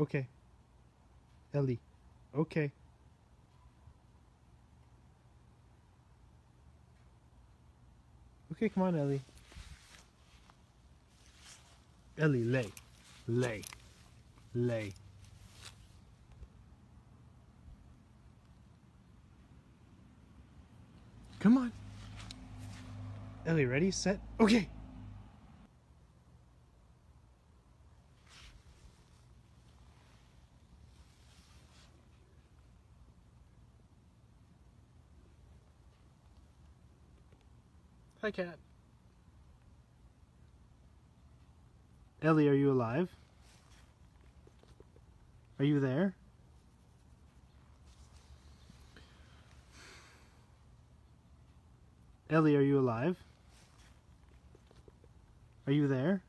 Okay. Ellie. Okay. Okay, come on, Ellie. Ellie, lay. Lay. Lay. Come on. Ellie, ready, set, okay. Hi, cat. Ellie, are you alive? Are you there? Ellie, are you alive? Are you there?